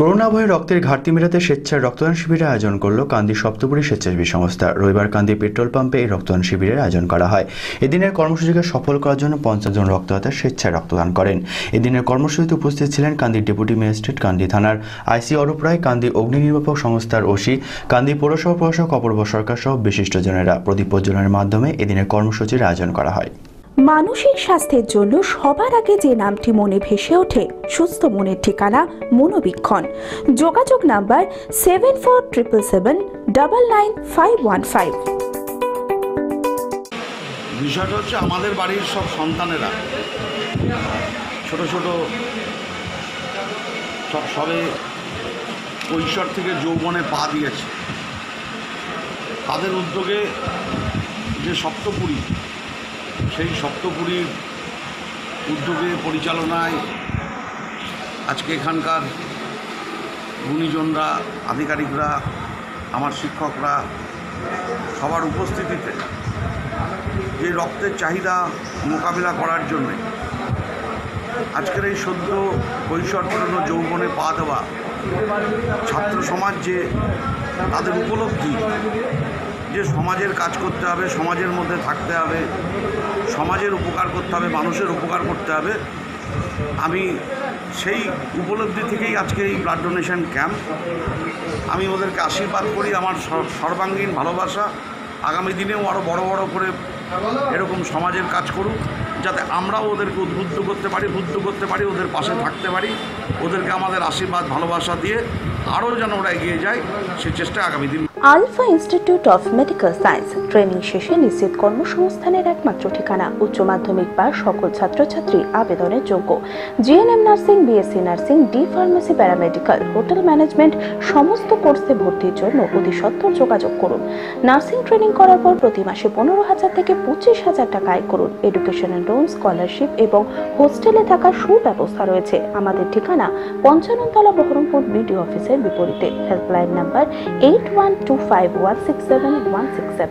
Corona ভয়ে রক্তের ঘাটতি মেটাতে স্বেচ্ছায় রক্তদান শিবিরের আয়োজন করল কান্দি সপ্তপুরী স্বেচ্ছাসেবী সংস্থা। রবিবার কান্দি পেট্রোল পাম্পে এই রক্তদান শিবিরের আয়োজন করা হয়। এদিনের কর্মসূচিকে সফল করার জন্য পঞ্চাশ জন রক্তদাতা স্বেচ্ছায় রক্তদান করেন। এদিনের কর্মসূচিতে উপস্থিত ছিলেন কান্দি ডেপুটি ম্যাজিস্ট্রেট কান্দি থানার আইসি অরূপ রায়, কান্দি অগ্নি নির্বাপক সংস্থার ওসি, কান্দি পৌরসভা প্রশাসক অপূর্ব সরকার সহ বিশিষ্টজনেরা প্রদীপ প্রজ্বলনের মাধ্যমে এদিনের কর্মসূচির আয়োজন করা হয়। মানসিক স্বাস্থ্যের জন্য সবার আগে যে নামটি মনে ভেসে ওঠে, সুস্থ মনের ঠিকানা মনোবীক্ষণ। যোগাযোগ number seven four triple seven double nine five one five বিষয়টা হচ্ছে আমাদের বাড়ির সব সন্তানেরা, ছোট ছোট, সব সবে কৈশোর থেকে যৌবনে পা দিয়েছে। তাদের উদ্যোগে যে সপ্তপুরী সেই সপ্তপুরীর উদ্যোগে, পরিচালনায় আজকে এখানকার গুণীজনরা, আধিকারিকরা, আমার শিক্ষকরা সবার উপস্থিতিতে যে রক্তের চাহিদা মোকাবিলা করার জন্যে আজকের এই সদ্য কৈশোর পুরনো যৌবনে পা দেওয়া ছাত্র সমাজ যে তাদের উপলব্ধি যে সমাজের কাজ করতে হবে, সমাজের মধ্যে থাকতে হবে, সমাজের উপকার করতে হবে, মানুষের উপকার করতে হবে, আমি সেই উপলব্ধি থেকেই আজকে এই ব্লাড ডোনেশন ক্যাম্প আমি ওদেরকে আশীর্বাদ করি, আমার সর- সর্বাঙ্গীন ভালোবাসা, আগামী দিনেও আরও বড় বড় করে এরকম সমাজের কাজ করুক, যাতে আমরাও ওদেরকে উদ্বুদ্ধ করতে পারি, বুদ্ধ করতে পারি, ওদের পাশে থাকতে পারি, ওদেরকে আমাদের আশীর্বাদ, ভালোবাসা দিয়ে আরও যেন ওরা এগিয়ে যায়, সে চেষ্টা আগামী দিন alpha institute of medical science training শেষে নিশ্চিত কর্মসংস্থানের একমাত্র ঠিকানা উচ্চ মাধ্যমিক পাস সকল ছাত্রছাত্রী আবেদনের যোগ্য। GNM nursing BSc nursing D pharmacy paramedical hotel management সমস্ত কোর্সে ভর্তির জন্য অতি সত্বর যোগাযোগ করুন। নার্সিং ট্রেনিং করার পর প্রতি মাসে পনেরো হাজার থেকে পঁচিশ হাজার টাকা আয় করুন। এডুকেশনাল লোন স্কলারশিপ এবং হোস্টেলে থাকার সুব্যবস্থা রয়েছে। আমাদের ঠিকানা পঞ্চাননতলা বহরমপুর বিডিও অফিসের বিপরীতে। Helpline number eight one 25167167